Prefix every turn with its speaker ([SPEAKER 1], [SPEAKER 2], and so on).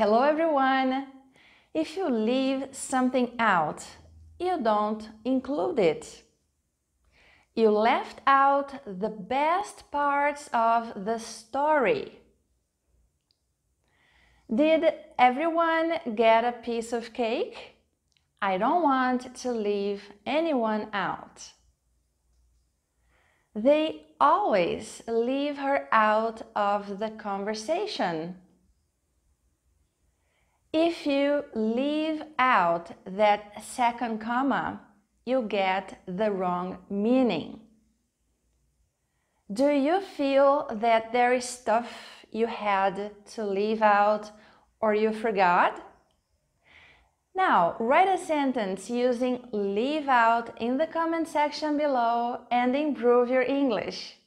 [SPEAKER 1] Hello everyone! If you leave something out, you don't include it. You left out the best parts of the story. Did everyone get a piece of cake? I don't want to leave anyone out. They always leave her out of the conversation. If you leave out that second comma, you get the wrong meaning. Do you feel that there is stuff you had to leave out or you forgot? Now, write a sentence using leave out in the comment section below and improve your English.